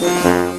Mm-hmm.